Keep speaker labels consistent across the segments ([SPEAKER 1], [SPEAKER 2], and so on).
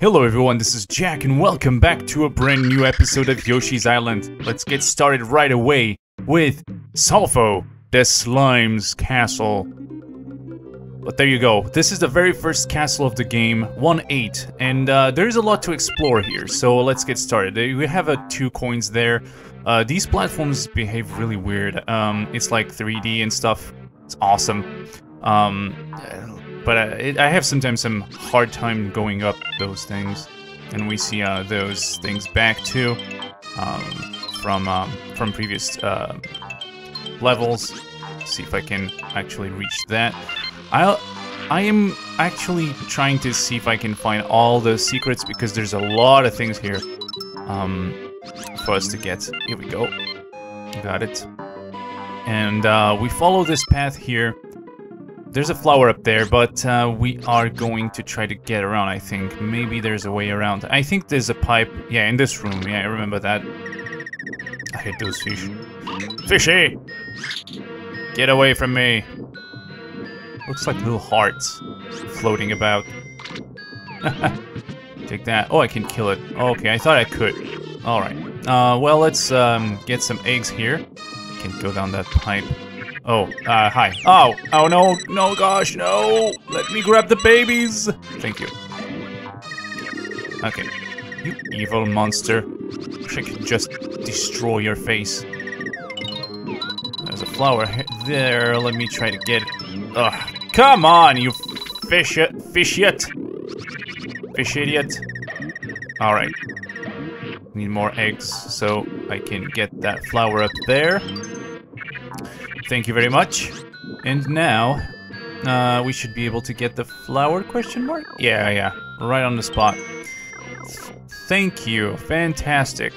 [SPEAKER 1] Hello everyone, this is Jack and welcome back to a brand new episode of Yoshi's Island. Let's get started right away with Salvo, the Slime's Castle. But there you go, this is the very first castle of the game, 1-8, and uh, there's a lot to explore here, so let's get started. We have uh, two coins there. Uh, these platforms behave really weird. Um, it's like 3D and stuff. It's awesome. Um, but uh, it, I have sometimes some hard time going up those things, and we see uh, those things back too um, from um, from previous uh, levels. see if I can actually reach that. I I am actually trying to see if I can find all the secrets because there's a lot of things here um, for us to get. Here we go. Got it. And uh, we follow this path here there's a flower up there, but uh, we are going to try to get around, I think. Maybe there's a way around. I think there's a pipe. Yeah, in this room. Yeah, I remember that. I hate those fish. Fishy! Get away from me! Looks like little hearts floating about. Take that. Oh, I can kill it. Okay, I thought I could. Alright. Uh, well, let's um, get some eggs here. Can go down that pipe. Oh, uh, hi. Oh, oh no, no, gosh, no. Let me grab the babies. Thank you. Okay. You evil monster. Wish I could just destroy your face. There's a flower there. Let me try to get it. Ugh. Come on, you fish, fish idiot. Fish idiot. Alright. Need more eggs so I can get that flower up there. Thank you very much. And now, uh, we should be able to get the flower question mark? Yeah, yeah, right on the spot. Thank you, fantastic.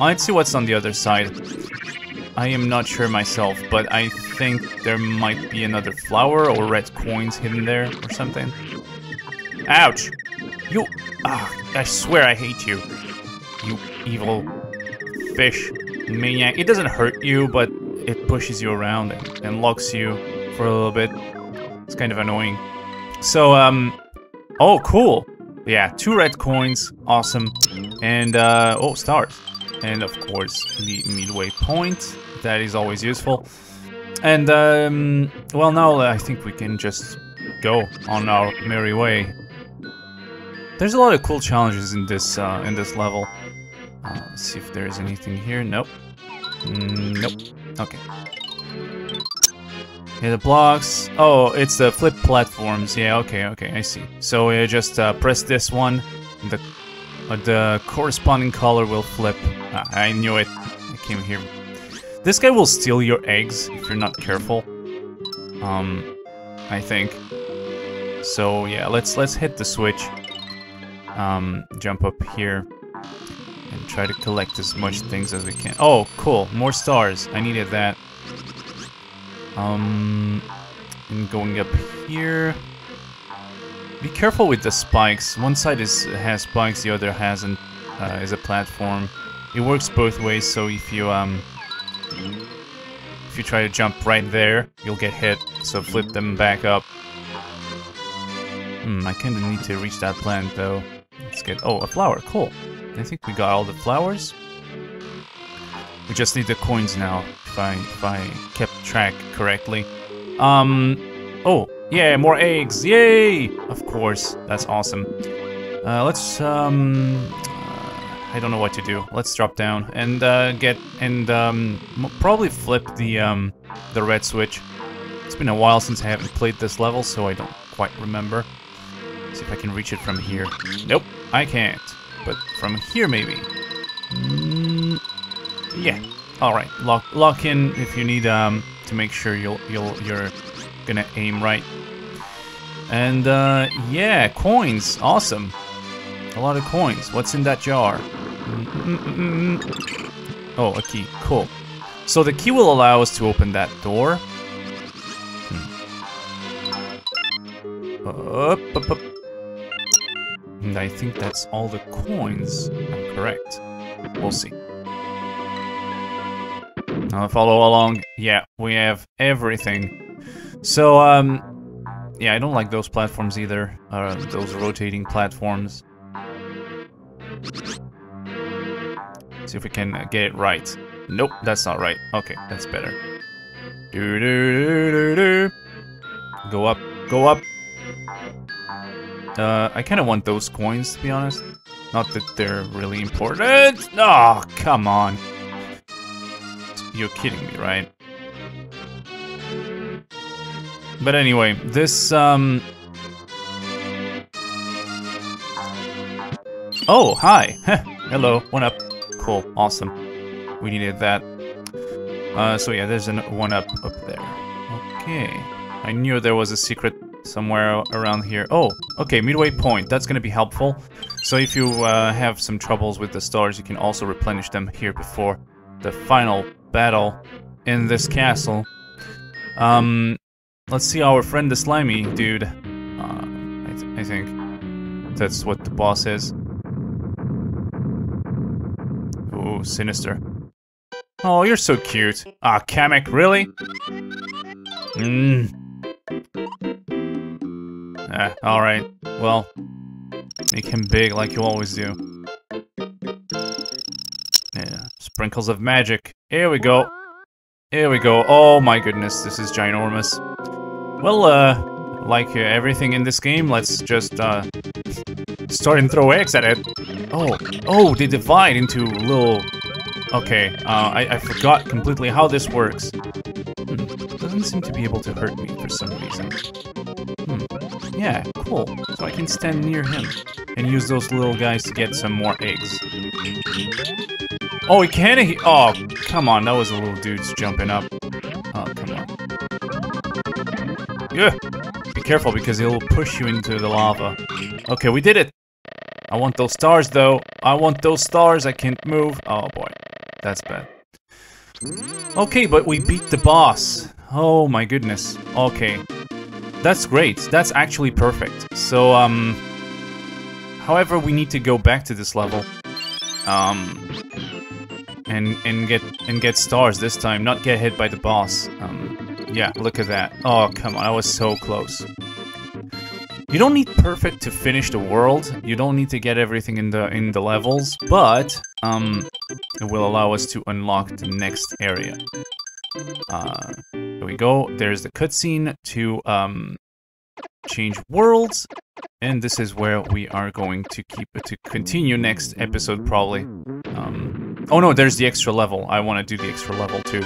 [SPEAKER 1] Let's see what's on the other side. I am not sure myself, but I think there might be another flower or red coins hidden there or something. Ouch! You... Ah, I swear I hate you. You evil fish maniac. It doesn't hurt you, but it pushes you around and, and locks you for a little bit. It's kind of annoying. So, um, oh, cool. Yeah, two red coins, awesome. And, uh, oh, stars. And, of course, the midway point. That is always useful. And, um, well, now I think we can just go on our merry way. There's a lot of cool challenges in this, uh, in this level. Uh, let's see if there's anything here. Nope. Mm, nope. Okay. Yeah, the blocks. Oh, it's the flip platforms. Yeah, okay, okay, I see. So uh, just uh, press this one. The uh, the corresponding color will flip. Ah, I knew it. I came here. This guy will steal your eggs if you're not careful. Um, I think. So yeah, let's let's hit the switch. Um, jump up here and try to collect as much things as we can. Oh, cool. More stars. I needed that. Um, going up here. Be careful with the spikes. One side is has spikes, the other hasn't. Uh, is a platform. It works both ways. So if you um, if you try to jump right there, you'll get hit. So flip them back up. Hmm, I kind of need to reach that plant though. Let's get. Oh, a flower. Cool. I think we got all the flowers. We just need the coins now, if I, if I kept track correctly. Um, oh, yeah, more eggs, yay! Of course, that's awesome. Uh, let's, um, uh, I don't know what to do. Let's drop down and uh, get, and um, probably flip the, um, the red switch. It's been a while since I haven't played this level, so I don't quite remember. See if I can reach it from here. Nope, I can't but from here maybe. Mm, yeah. All right. Lock lock in if you need um to make sure you'll you'll you're gonna aim right. And uh, yeah, coins. Awesome. A lot of coins. What's in that jar? Mm -mm oh, a key. Cool. So the key will allow us to open that door. Hmm. Up, up, up. I think that's all the coins. I'm correct. We'll see. I'll follow along. Yeah, we have everything. So, um, yeah, I don't like those platforms either. Uh, those rotating platforms. See if we can uh, get it right. Nope, that's not right. Okay, that's better. Do do do do do. Go up, go up. Uh, I kind of want those coins, to be honest. Not that they're really important. Oh, come on. You're kidding me, right? But anyway, this, um... Oh, hi. Hello, one up. Cool, awesome. We needed that. Uh, so yeah, there's an one up up there. Okay. I knew there was a secret somewhere around here. Oh, okay, midway point. That's gonna be helpful. So if you uh, have some troubles with the stars, you can also replenish them here before the final battle in this castle. Um, let's see our friend the slimy dude. Uh, I, th I think that's what the boss is. Ooh, sinister. Oh, you're so cute. Ah, Kamek, really? Mmm. Ah, alright. Well, make him big like you always do. Yeah, sprinkles of magic. Here we go. Here we go. Oh my goodness, this is ginormous. Well, uh, like uh, everything in this game, let's just, uh, start and throw eggs at it. Oh, oh, they divide into little... Okay, uh, I, I forgot completely how this works. Hmm, doesn't seem to be able to hurt me for some reason. Hmm, yeah, cool. So I can stand near him and use those little guys to get some more eggs. Oh, he can't. He oh, come on. That was a little dude's jumping up. Oh, come on. Yeah. Be careful because he'll push you into the lava. Okay, we did it. I want those stars, though. I want those stars. I can't move. Oh, boy. That's bad. Okay, but we beat the boss. Oh, my goodness. Okay. That's great. That's actually perfect. So, um... However, we need to go back to this level. Um and and get and get stars this time, not get hit by the boss. Um, yeah, look at that. Oh, come on, I was so close. You don't need perfect to finish the world. You don't need to get everything in the in the levels, but um, it will allow us to unlock the next area. Uh, there we go. There's the cutscene to um, change worlds, and this is where we are going to keep to continue next episode probably. Um, Oh no, there's the extra level. I want to do the extra level too.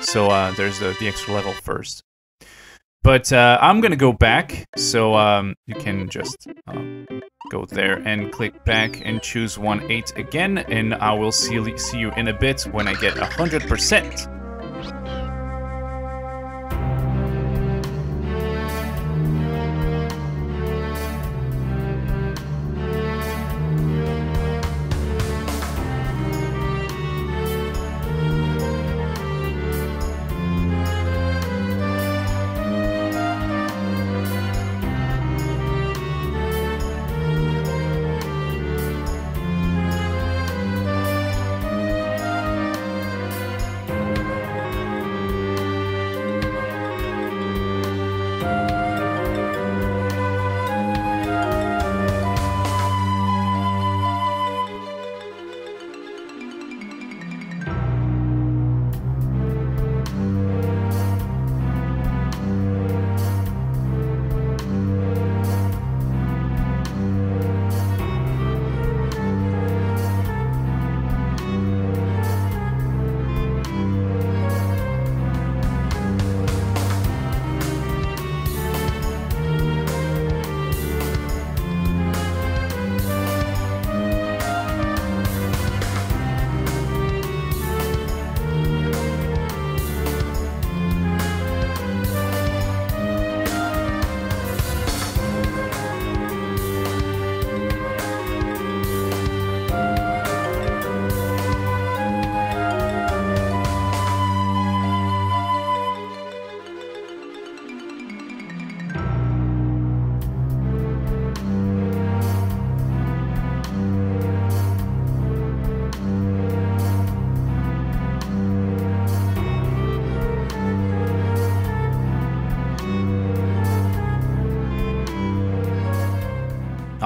[SPEAKER 1] So uh, there's the, the extra level first. But uh, I'm gonna go back, so um, you can just um, go there and click back and choose 1-8 again, and I will see, see you in a bit when I get 100%.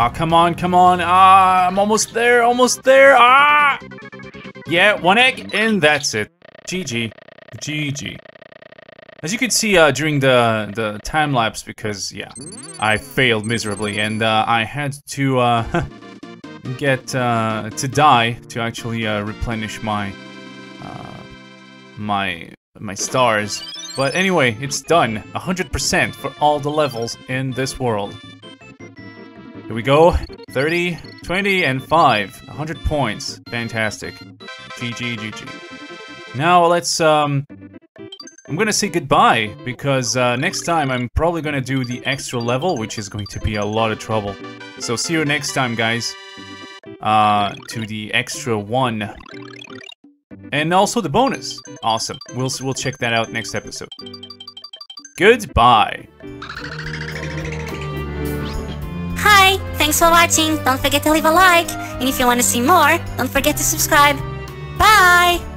[SPEAKER 1] Ah, come on, come on. Ah, I'm almost there, almost there. Ah! Yeah, one egg, and that's it. GG. GG. As you can see uh, during the, the time lapse, because, yeah, I failed miserably, and uh, I had to uh, get uh, to die to actually uh, replenish my uh, my my stars. But anyway, it's done. 100% for all the levels in this world. Here we go. 30, 20, and 5. 100 points. Fantastic. GG, GG. Now let's, um... I'm gonna say goodbye, because uh, next time I'm probably gonna do the extra level, which is going to be a lot of trouble. So see you next time, guys. Uh, to the extra one and also the bonus. Awesome. We'll, we'll check that out next episode. Goodbye.
[SPEAKER 2] Thanks for watching. Don't forget to leave a like. And if you want to see more, don't forget to subscribe. Bye!